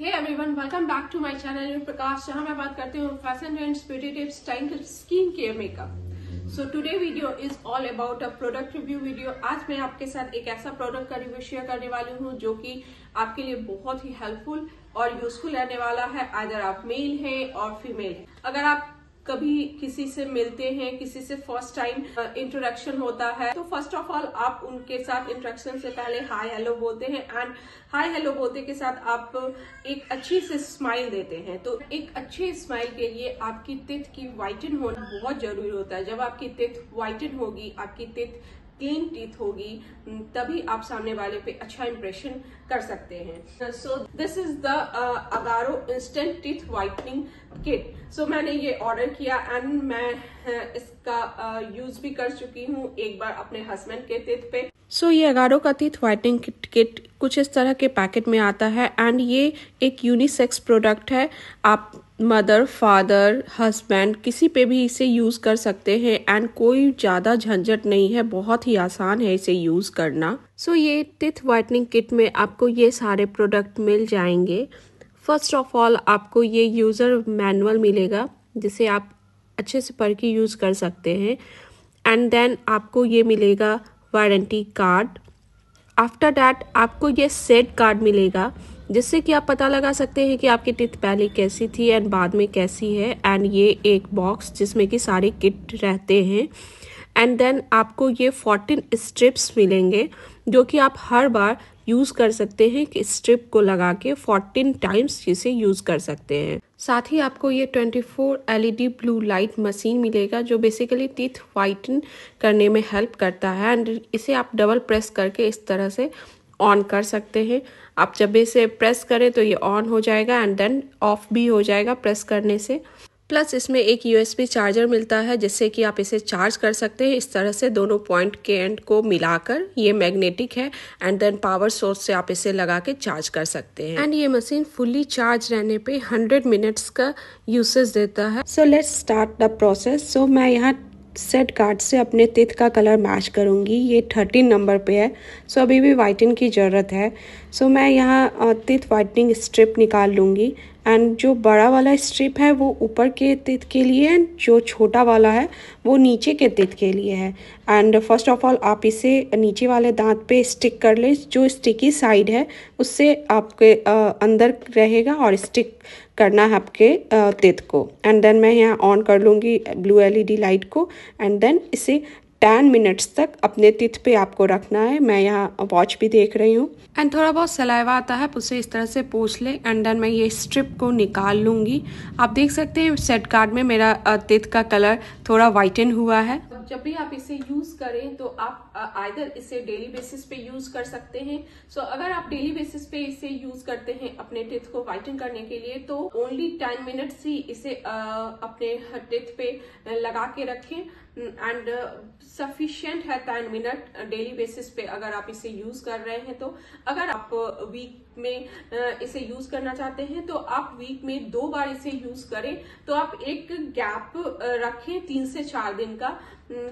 Hey everyone welcome back to my channel Prakash जहाँ मैं बात करती हूँ fashion trends beauty tips time skin care makeup so today video is all about a product review video आज मैं आपके साथ एक ऐसा प्रोडक्ट का रिव्यू शेयर करने वाली हूँ जो कि आपके लिए बहुत ही हेल्पफुल और यूजफुल रहने वाला है अगर आप मेल है और फीमेल है अगर आप कभी किसी से मिलते हैं, किसी से फ़र्स्ट टाइम इंट्रोडक्शन होता है तो फ़र्स्ट ऑफ़ ऑल आप उनके साथ इंट्रोडक्शन से पहले हाय हेलो बोलते हैं एंड हाय हेलो बोलते के साथ आप एक अच्छी से स्माइल देते हैं। तो एक अच्छे स्माइल के लिए आपकी तिथ की वाइटन होना बहुत ज़रूरी होता है। जब आपकी तिथ वाइटन होगी, आपकी तिथ क्लीन टीथ होगी तभी आप सामने वाले पे अच्छा इम्प्रेशन कर सकते हैं। So this is the Agaro instant teeth whitening kit so मैंने ये ऑर्डर किया एंड मैं uh, इसका यूज़ uh, भी कर चुकी हूँ एक बार अपने हस्बैंड के टीथ पे। सो so, ये अगारो का टीथ वाइटनिंग किट किट कुछ इस तरह के पैकेट में आता है एंड ये एक यूनिसेक्स प्रोडक्ट है। आप मदर फादर हस्बैंड किसी पे भी इसे यूज़ कर सकते हैं एंड कोई ज़्यादा झंझट नहीं है बहुत ही आसान है इसे यूज़ करना। सो so, ये टिथ वाइटनिंग किट में आपको ये सारे प्रोडक्ट मिल जाएँगे। फ़र्स्ट ऑफ़ ऑल आपको ये यूज़र मैनुअल मिलेगा जिसे आप अच्छे से पढ़ के यूज़ कर सकते हैं। एंड देन आपको ये मिलेगा वारंटी कार्ड। आफ्टर डैट आपको ये सेट कार्ड मिलेगा, जिससे कि आप पता लगा सकते हैं कि आपकी टिथ पहले कैसी थी एंड बाद में कैसी है। एंड ये एक बॉक्स जिसमें कि सारे किट रहते हैं। एंड देन आपको ये 14 स्ट्रिप्स मिलेंगे, जो कि आप हर बार यूज़ कर सकते हैं कि स्ट्रिप को लगा के 14 टाइम्स इसे यूज़ कर सकते हैं। साथ ही आपको ये 24 एलईडी ब्लू लाइट मशीन मिलेगा, जो बेसिकली टीथ वाइटन करने में हेल्प करता है। एंड इसे आप डबल प्रेस करके इस तरह से ऑन कर सकते हैं। आप जब इसे प्रेस करें तो ये ऑन हो जाएगा एंड देन ऑफ़ भी हो जाएगा प्रेस करने से। प्लस इसमें एक यूएसबी चार्जर मिलता है, जिससे कि आप इसे चार्ज कर सकते हैं। इस तरह से दोनों पॉइंट के एंड को मिलाकर ये मैग्नेटिक है एंड देन पावर सोर्स से आप इसे लगा के चार्ज कर सकते हैं। एंड ये मशीन फुल्ली चार्ज रहने पे 100 मिनट्स का यूसेज देता है। So let's start the process so मैं यहाँ सेट कार्ड से अपने तिथ का कलर मैच करूँगी। ये थर्टीन नंबर पे है। सो अभी भी वाइटनिंग की ज़रूरत है। सो मैं यहाँ तिथ वाइटनिंग स्ट्रिप निकाल लूँगी। एंड जो बड़ा वाला स्ट्रिप है, वो ऊपर के तिथ के लिए है जो छोटा वाला है, वो नीचे के तिथ के लिए है। एंड फ़र्स्ट ऑफ़ ऑल आप इसे नीचे वाले दांत पे स्टिक कर ले। जो स्टिकी साइड है, उससे आपके अंदर रहेगा और स्टिक करना है आपके तिथ को। एंड देन मैं यहाँ ऑन कर लूँगी ब्लू एलईडी लाइट को। एंड देन इसे टेन मिनट्स तक अपने तिथ पे आपको रखना है। मैं यहाँ वॉच भी देख रही हूँ। एंड थोड़ा बहुत सलाइवा आता है उसे इस तरह से पोछ ले। एंड देन मैं ये स्ट्रिप को निकाल लूँगी। आप देख सकते हैं सेट कार्ड में मेरा तिथ का कलर थोड़ा वाइटन हुआ है। जब भी आप इसे यूज़ करें तो आप आइदर इसे डेली बेसिस पे यूज़ कर सकते हैं। सो so, अगर आप डेली बेसिस पे इसे यूज़ करते हैं अपने टिथ को वाइटन करने के लिए तो ओनली टेन मिनट्स ही इसे आ, अपने टिथ पे लगा के रखें। एंड सफिशियंट है टेन मिनट डेली बेसिस पे अगर आप इसे यूज़ कर रहे हैं तो। अगर आप वीक में इसे यूज़ करना चाहते हैं तो आप वीक में दो बार इसे यूज़ करें तो आप एक गैप रखें तीन से चार दिन का।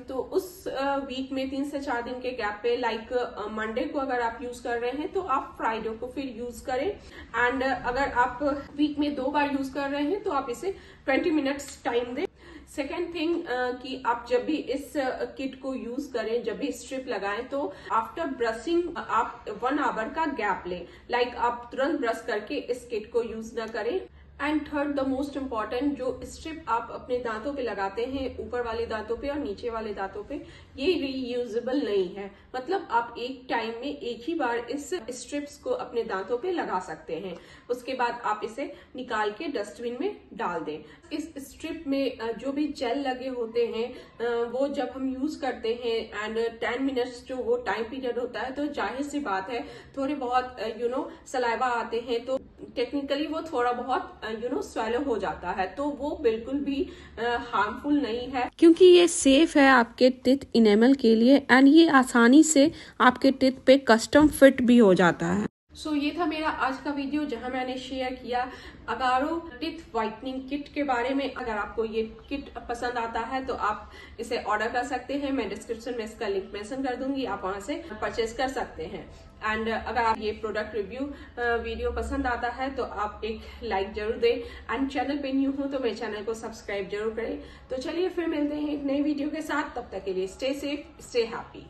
तो उस वीक में तीन से चार दिन के गैप पे लाइक मंडे को अगर आप यूज़ कर रहे हैं तो आप फ्राइडे को फिर यूज़ करें। एंड अगर आप वीक में दो बार यूज़ कर रहे हैं तो आप इसे 20 मिनट्स टाइम दें। सेकेंड थिंग uh, कि आप जब भी इस किट uh, को यूज़ करें जब भी स्ट्रिप लगाएँ तो आफ्टर ब्रशिंग आप वन आवर का गैप लें। लाइक like आप तुरंत ब्रश करके इस किट को यूज़ ना करें। And third the most important जो स्ट्रिप आप अपने दांतों पे लगाते हैं, ऊपर वाले दांतों पे और नीचे वाले दांतों पे, ये रीयूजेबल नहीं है। मतलब आप एक टाइम में एक ही बार इस स्ट्रिप्स को अपने दांतों पे लगा सकते हैं। उसके बाद आप इसे निकाल के डस्टबिन में डाल दें। इस स्ट्रिप में जो भी जेल लगे होते हैं वो जब हम यूज़ करते हैं एंड टेन मिनट्स जो वो टाइम पीरियड होता है तो ज़ाहिर सी बात है, थोड़े बहुत यू नो सलाइवा आते हैं तो टेक्निकली वो थोड़ा बहुत यू नो स्वेलो हो जाता है तो वो बिल्कुल भी हार्मफुल नहीं है। क्योंकि ये सेफ़ है आपके टिथ इनेमल के लिए एंड ये आसानी से आपके टिथ पे कस्टम फिट भी हो जाता है। सो so, ये था मेरा आज का वीडियो जहाँ मैंने शेयर किया अगारो टिथ व्हाइटनिंग किट के बारे में। अगर आपको ये किट पसंद आता है तो आप इसे ऑर्डर कर सकते हैं। मैं डिस्क्रिप्शन में इसका लिंक मेंशन कर दूँगी आप वहाँ से परचेज कर सकते हैं। एंड अगर आप ये प्रोडक्ट रिव्यू वीडियो पसंद आता है तो आप एक लाइक ज़रूर दें। एंड चैनल पे न्यू हो तो मेरे चैनल को सब्सक्राइब ज़रूर करें। तो चलिए फिर मिलते हैं एक नई वीडियो के साथ। तब तक के लिए स्टे सेफ़ स्टे हैप्पी